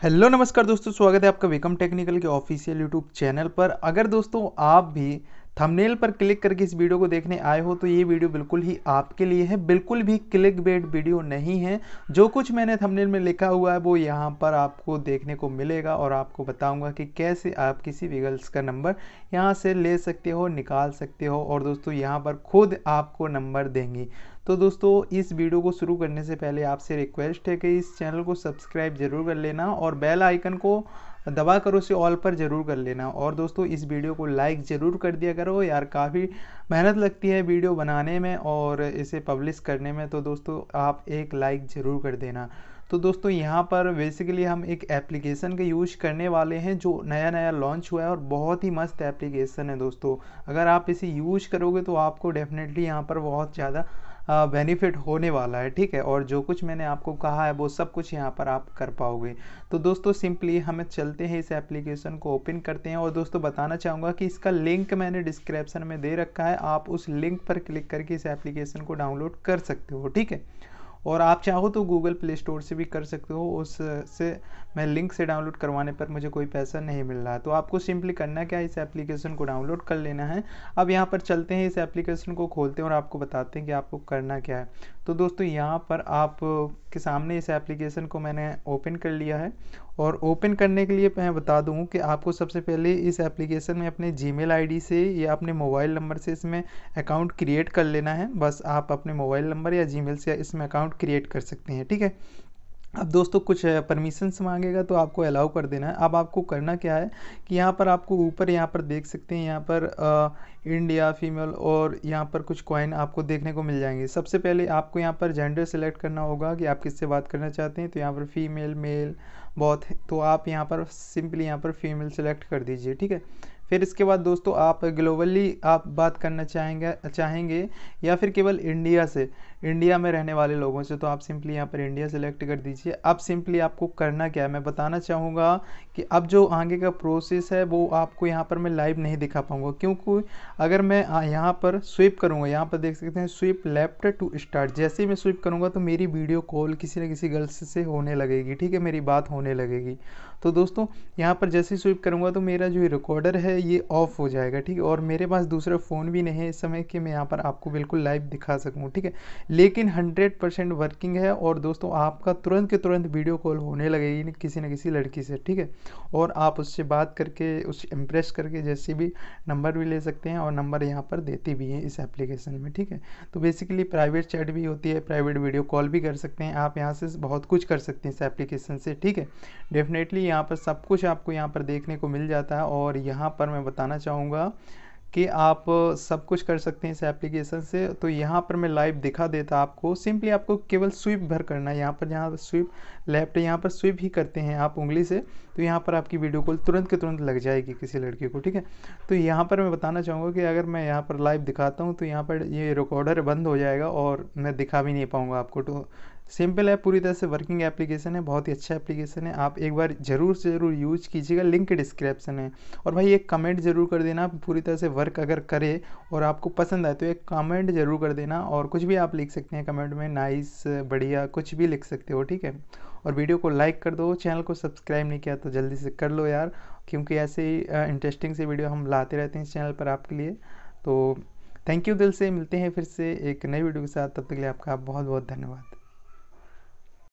Hello नमस्कार दोस्तों, स्वागत है आपका विकम टेक्निकल के ऑफिशियल यूट्यूब चैनल पर। अगर दोस्तों, आप भी थंबनेल पर क्लिक करके इस वीडियो को देखने आए हो तो ये वीडियो बिल्कुल ही आपके लिए है। बिल्कुल भी क्लिक बेट वीडियो नहीं है। जो कुछ मैंने थंबनेल में लिखा हुआ है, वो यहाँ पर आपको देखने को मिलेगा और आपको बताऊँगा कि कैसे आप किसी भी गर्ल्स का नंबर यहाँ से ले सकते हो, निकाल सकते हो और दोस्तों, यहाँ पर खुद आपको नंबर देंगी। तो दोस्तों, इस वीडियो को शुरू करने से पहले आपसे रिक्वेस्ट है कि इस चैनल को सब्सक्राइब ज़रूर कर लेना और बेल आइकन को दबा कर उसे ऑल पर ज़रूर कर लेना। और दोस्तों, इस वीडियो को लाइक ज़रूर कर दिया करो। यार, काफ़ी मेहनत लगती है वीडियो बनाने में और इसे पब्लिश करने में। तो दोस्तों, आप एक लाइक ज़रूर कर देना। तो दोस्तों, यहाँ पर बेसिकली हम एक एप्लीकेशन का यूज़ करने वाले हैं जो नया नया लॉन्च हुआ है और बहुत ही मस्त एप्लीकेशन है दोस्तों। अगर आप इसे यूज़ करोगे तो आपको डेफिनेटली यहाँ पर बहुत ज़्यादा बेनिफिट होने वाला है, ठीक है? और जो कुछ मैंने आपको कहा है, वो सब कुछ यहाँ पर आप कर पाओगे। तो दोस्तों सिंपली हमें चलते हैं इस एप्लीकेशन को ओपन करते हैं और दोस्तों, बताना चाहूँगा कि इसका लिंक मैंने डिस्क्रिप्शन में दे रखा है। आप उस लिंक पर क्लिक करके इस एप्लीकेशन को डाउनलोड कर सकते हो, ठीक है? और आप चाहो तो गूगल प्ले स्टोर से भी कर सकते हो। उस, से मैं लिंक से डाउनलोड करवाने पर मुझे कोई पैसा नहीं मिल रहा। तो आपको सिंपली करना क्या है? इस एप्लीकेशन को डाउनलोड कर लेना है। अब यहाँ पर चलते हैं। इस एप्लीकेशन को खोलते हैं और आपको बताते हैं कि आपको करना क्या है। तो दोस्तों, यहाँ पर आप के सामने इस एप्लीकेशन को मैंने ओपन कर लिया है। और ओपन करने के लिए मैं बता दूँ कि आपको सबसे पहले इस एप्लीकेशन में अपने जीमेल आईडी से या अपने मोबाइल नंबर से इसमें अकाउंट क्रिएट कर लेना है। बस आप अपने मोबाइल नंबर या जीमेल से इसमें अकाउंट क्रिएट कर सकते हैं, ठीक है? अब दोस्तों, कुछ परमिशंस मांगेगा तो आपको अलाउ कर देना है। अब आपको करना क्या है कि यहाँ पर आपको ऊपर यहाँ पर देख सकते हैं, यहाँ पर इंडिया फीमेल और यहाँ पर कुछ कॉइन आपको देखने को मिल जाएँगे। सबसे पहले आपको यहाँ पर जेंडर सेलेक्ट करना होगा कि आप किससे बात करना चाहते हैं। तो यहाँ पर फीमेल मेल बहुत तो आप यहाँ पर सिंपली यहाँ पर फीमेल सेलेक्ट कर दीजिए, ठीक है? फिर इसके बाद दोस्तों, आप ग्लोबली आप बात करना चाहेंगे चाहेंगे या फिर केवल इंडिया से? इंडिया में रहने वाले लोगों से तो आप सिंपली यहाँ पर इंडिया सेलेक्ट कर दीजिए। अब सिंपली आपको करना क्या है? मैं बताना चाहूँगा कि अब जो आगे का प्रोसेस है, वो आपको यहाँ पर मैं लाइव नहीं दिखा पाऊँगा। क्योंकि अगर मैं यहाँ पर स्विप करूँगा, यहाँ पर देख सकते हैं स्विप लेफ़्ट टू स्टार्ट जैसे ही मैं स्विप करूँगा तो मेरी वीडियो कॉल किसी न किसी गर्ल्स से होने लगेगी, ठीक है? मेरी बात होने लगेगी। तो दोस्तों, यहाँ पर जैसे ही स्विप करूँगा तो मेरा जो रिकॉर्डर है, ये ऑफ़ हो जाएगा, ठीक है? और मेरे पास दूसरा फ़ोन भी नहीं है इस समय कि मैं यहाँ पर आपको बिल्कुल लाइव दिखा सकूँ, ठीक है? लेकिन हंड्रेड परसेंट वर्किंग है और दोस्तों आपका तुरंत के तुरंत वीडियो कॉल होने लगेगी किसी न किसी लड़की से, ठीक है? और आप उससे बात करके, उस इम्प्रेस करके जैसे भी नंबर भी ले सकते हैं और नंबर यहाँ पर देती भी है इस एप्लीकेशन में, ठीक है? तो बेसिकली प्राइवेट चैट भी होती है प्राइवेट वीडियो कॉल भी कर सकते हैं, आप यहाँ से बहुत कुछ कर सकते हैं इस एप्लीकेशन से, ठीक है? डेफिनेटली यहाँ पर सब कुछ आपको यहाँ पर देखने को मिल जाता है और यहाँ पर मैं बताना चाहूँगा कि आप सब कुछ कर सकते हैं इस एप्लीकेशन से तो यहाँ पर मैं लाइव दिखा देता आपको। सिंपली आपको केवल स्विप भर करना है। यहाँ पर जहाँ स्विप लेफ़्ट यहाँ पर स्विप ही करते हैं आप उंगली से तो यहाँ पर आपकी वीडियो कॉल तुरंत के तुरंत लग जाएगी किसी लड़के को, ठीक है? तो यहाँ पर मैं बताना चाहूँगा कि अगर मैं यहाँ पर लाइव दिखाता हूँ तो यहाँ पर ये रिकॉर्डर बंद हो जाएगा और मैं दिखा भी नहीं पाऊँगा आपको तो सिंपल है, पूरी तरह से वर्किंग एप्लीकेशन है, बहुत ही अच्छा एप्लीकेशन है। आप एक बार ज़रूर से ज़रूर यूज़ कीजिएगा लिंक डिस्क्रिप्शन है। और भाई एक कमेंट ज़रूर कर देना, पूरी तरह से वर्क अगर करे और आपको पसंद आए तो एक कमेंट ज़रूर कर देना और कुछ भी आप लिख सकते हैं कमेंट में नाइस बढ़िया, कुछ भी लिख सकते हो, ठीक है? और वीडियो को लाइक कर दो चैनल को सब्सक्राइब नहीं किया तो जल्दी से कर लो यार, क्योंकि ऐसे ही इंटरेस्टिंग से वीडियो हम लाते रहते हैं इस चैनल पर आपके लिए। तो थैंक यू दिल से, मिलते हैं फिर से एक नई वीडियो के साथ, तब तक के लिए आपका बहुत बहुत धन्यवाद।